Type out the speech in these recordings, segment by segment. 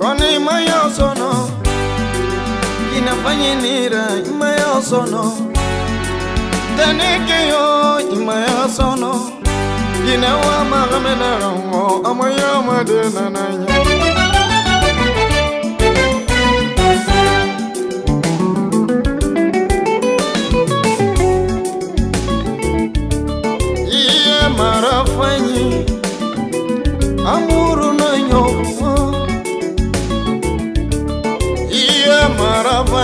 Kona ima ya osono nira ima ya osono Teneke yo ima ya osono Kinawa magamena rongo Amaya madena nanya marafanyi amu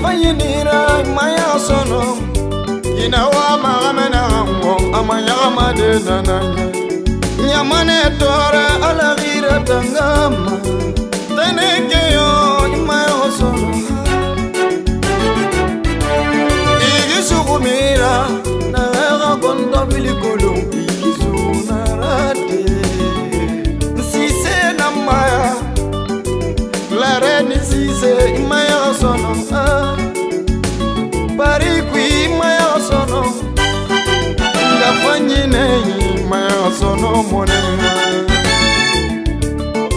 payinira mayasono inawa magamenango amanyagamade nananye nyamane tore alagire tangama tenekeyo imayasono igisukumira naega kontobilikolo igisunarate nsise namaya lare nisise imaya osono pari kuima ya osono ngafanyine ima ya osono mone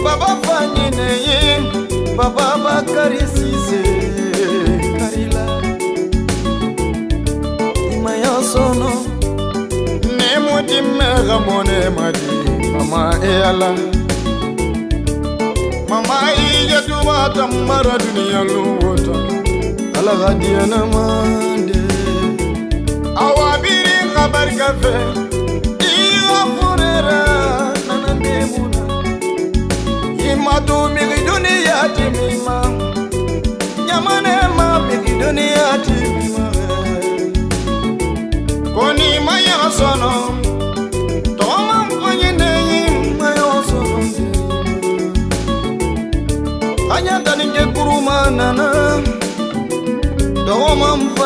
baba fanyineye baba bakarisize karila ima ya osono ne motimeka mone madi mama eyala eh, mamai eh yesu wata mara duniya lowota alagadiyanamande awa biri kabarikafe iyafurera nanandemuna imatumili duniya timima na na na, don't want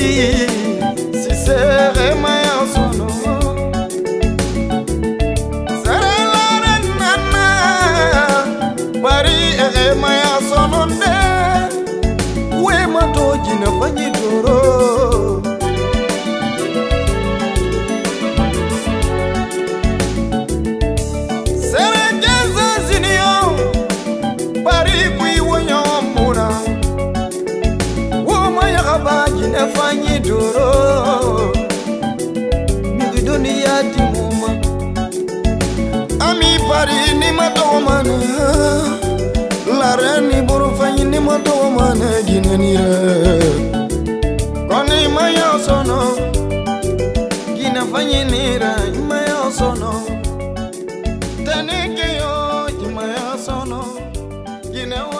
aí ndafanyi dhoro migido ndiyati muma amipari ni matomane lare ni burufanyi ni matomane ginenire konimayosono ginafanyinira imayosono tenikeyo imayosono ginewa